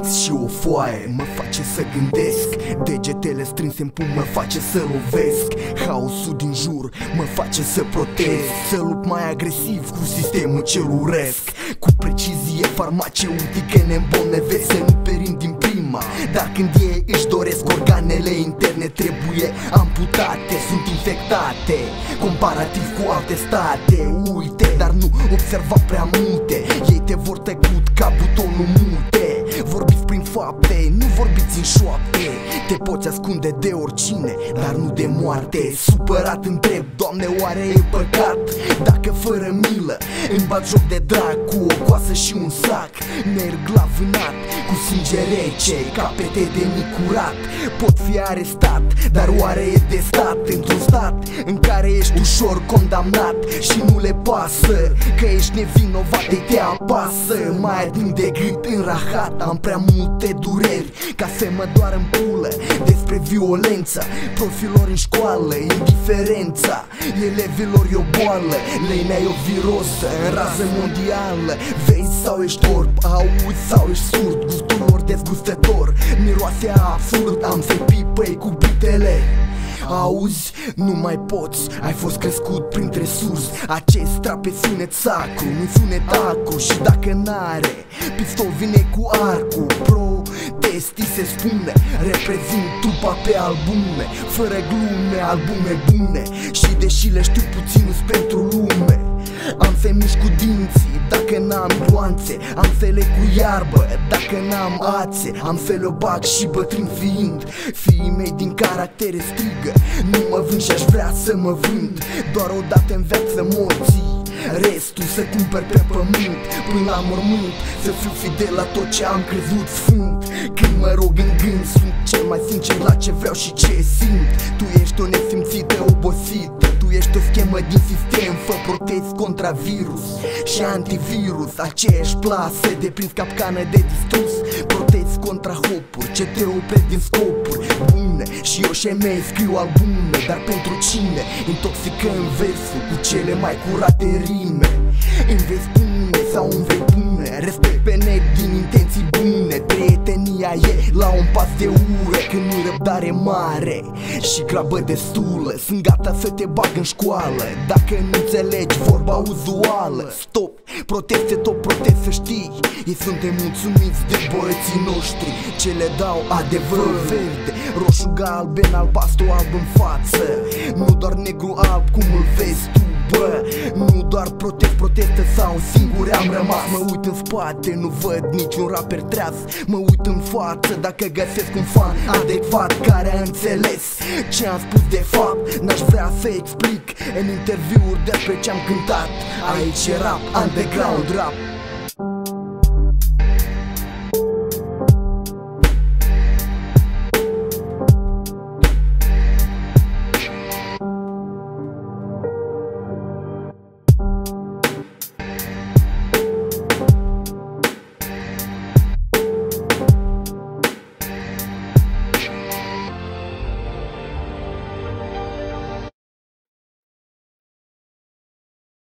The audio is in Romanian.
text și o foaie Mă face să gândesc. Degetele strânse în pumn mă face să lovesc. Haosul din jur mă face să protest Să lupt mai agresiv cu sistemul ce uresc. Cu precizie farmaceutică ne îmbolnăvesc. Să nu perim din prima. Dar când ei își doresc organele interne trebuie amputate. Sunt infectate Comparativ cu alte state. Uite, dar nu observa prea multe. Ei te vor tăcut ca butonul mute Vorbiți prin fapte, nu vorbiți în șoapte Te poți ascunde de oricine, dar nu de moarte. Supărat întreb, Doamne, oare e păcat? Dacă fără milă îmi bat joc de drag Cu o coasă și un sac. Merg la vânat cu sânge rece Capete de nicurat Pot fi arestat, dar oare e de stat? Într-un stat în care ești ușor condamnat Și nu le pasă că ești nevinovat de te apasă. Mai adânc de gât în rahat Am prea multe dureri ca să mă doar în pulă Despre violența profilor în școală Indiferența elevilor e o boală Leinea e o virosă în rază mondială. Vezi sau ești orb, auzi sau ești surd Gustul lor dezgustător, miroase absurd Am să pipăi cu bitele Auzi, nu mai poți, ai fost crescut printre surs Acest trap e sunet sacru, nu sunet acru Și dacă n-are, pistol vine cu arcul. Pro, testi se spune, reprezint trupa pe albume. Fără glume, albume bune. Și deși le știu puțin pentru lume. Am să cu dinții dacă n-am gloanțe Am să le cu iarbă. Dacă n-am ațe Am să le bag și bătrân fiind. Fiii mei din caractere strigă Nu mă vând și-aș vrea să mă vând. Doar odată în viață morții Restul să cumpăr pe pământ. Până la mormânt Să fiu fidel la tot ce am crezut sfânt. Când mă rog în gând Sunt cel mai sincer la ce vreau și ce simt. Tu ești o nesimțită obosită Tu ești o schemă din sistem Fă protest contra virus și antivirus. Aceeași plasă de prins capcană de distrus. Protest contra hopuri ce te opresc din scopuri. Bune Și eu și mei scriu albume Dar pentru cine? Intoxicăm versul cu cele mai curate rime. Îmi vei spune sau îmi vei pune Respect pe net din intenții bune Prietenia e la un pas de ură Când nu răbdare mare. Și grabă destulă Sunt gata să te bag în școală. Dacă nu înțelegi vorba uzuală. Stop, proteste tot protest știi. Ei suntem mulțumiți de băieții noștri. Ce le dau adevăr verde. Roșu galben, albastru alb în față. Nu doar negru alb cum îl vezi tu Bă, nu doar protest, protestă sau singur am rămas. Mă uit în spate, nu văd niciun rapper treaz. Mă uit în față dacă găsesc un fan adecvat Care a înțeles ce am spus de fapt. N-aș vrea să explic în interviuri despre ce am cântat. Aici e rap, underground rap